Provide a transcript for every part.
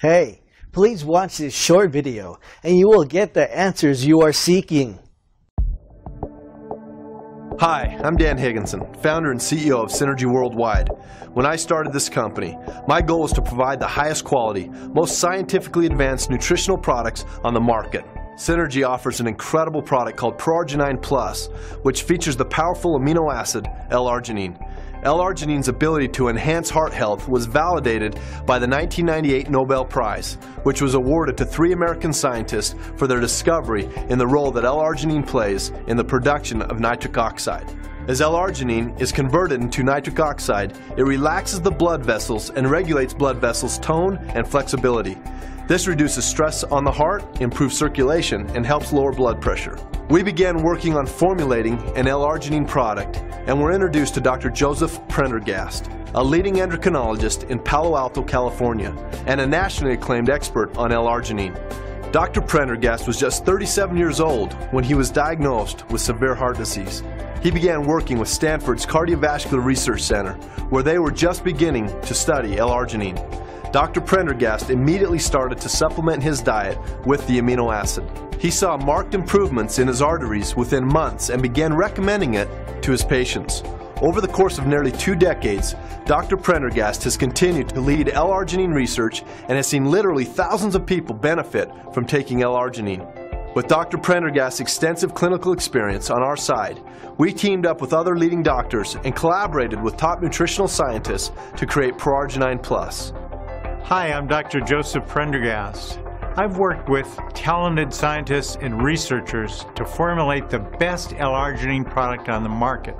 Hey, please watch this short video and you will get the answers you are seeking. Hi, I'm Dan Higginson, founder and CEO of Synergy Worldwide. When I started this company, my goal was to provide the highest quality, most scientifically advanced nutritional products on the market. Synergy offers an incredible product called ProArgi-9 Plus, which features the powerful amino acid L-arginine. L-arginine's ability to enhance heart health was validated by the 1998 Nobel Prize, which was awarded to three American scientists for their discovery in the role that L-arginine plays in the production of nitric oxide. As L-arginine is converted into nitric oxide, it relaxes the blood vessels and regulates blood vessels' tone and flexibility. This reduces stress on the heart, improves circulation, and helps lower blood pressure. We began working on formulating an L-arginine product and were introduced to Dr. Joseph Prendergast, a leading endocrinologist in Palo Alto, California, and a nationally acclaimed expert on L-arginine. Dr. Prendergast was just 37 years old when he was diagnosed with severe heart disease. He began working with Stanford's Cardiovascular Research Center, where they were just beginning to study L-arginine. Dr. Prendergast immediately started to supplement his diet with the amino acid. He saw marked improvements in his arteries within months and began recommending it to his patients. Over the course of nearly two decades, Dr. Prendergast has continued to lead L-arginine research and has seen literally thousands of people benefit from taking L-arginine. With Dr. Prendergast's extensive clinical experience on our side, we teamed up with other leading doctors and collaborated with top nutritional scientists to create ProArgi-9 Plus. Hi, I'm Dr. Joseph Prendergast. I've worked with talented scientists and researchers to formulate the best L-arginine product on the market,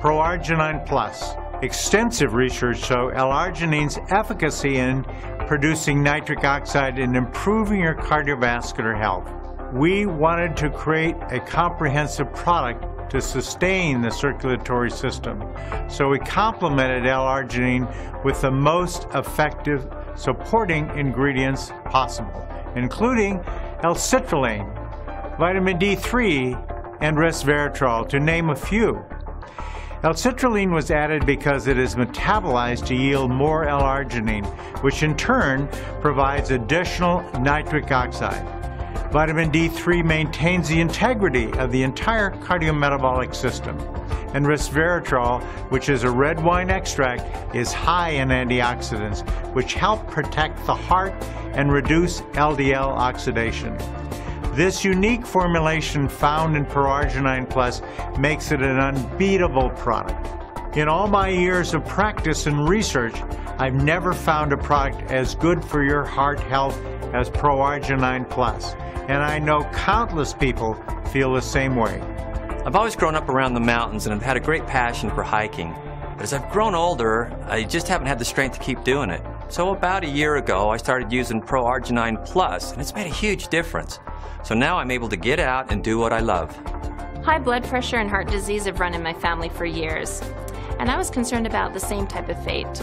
ProArgi-9 Plus. Extensive research show L-arginine's efficacy in producing nitric oxide and improving your cardiovascular health. We wanted to create a comprehensive product to sustain the circulatory system. So we complemented L-arginine with the most effective supporting ingredients possible, including L-citrulline, vitamin D3, and resveratrol, to name a few. L-citrulline was added because it is metabolized to yield more L-arginine, which in turn provides additional nitric oxide. Vitamin D3 maintains the integrity of the entire cardiometabolic system. And resveratrol, which is a red wine extract, is high in antioxidants, which help protect the heart and reduce LDL oxidation. This unique formulation found in ProArgi-9 Plus makes it an unbeatable product. In all my years of practice and research, I've never found a product as good for your heart health as ProArgi-9 Plus and I know countless people feel the same way. I've always grown up around the mountains and I've had a great passion for hiking. But as I've grown older, I just haven't had the strength to keep doing it. So about a year ago, I started using ProArgi-9 Plus, and it's made a huge difference. So now I'm able to get out and do what I love. High blood pressure and heart disease have run in my family for years, and I was concerned about the same type of fate.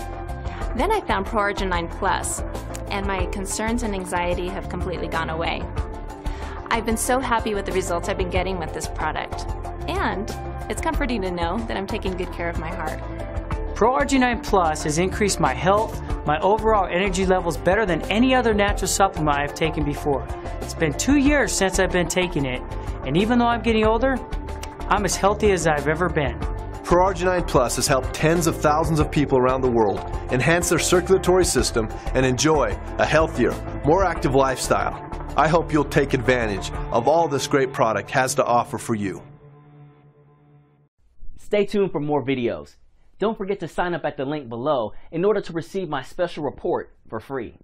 Then I found ProArgi-9 Plus, and my concerns and anxiety have completely gone away. I've been so happy with the results I've been getting with this product. And it's comforting to know that I'm taking good care of my heart. ProArgi-9 Plus has increased my health, my overall energy level is better than any other natural supplement I've taken before. It's been two years since I've been taking it, and even though I'm getting older, I'm as healthy as I've ever been. ProArgi-9 Plus has helped tens of thousands of people around the world enhance their circulatory system and enjoy a healthier, more active lifestyle. I hope you'll take advantage of all this great product has to offer for you. Stay tuned for more videos. Don't forget to sign up at the link below in order to receive my special report for free.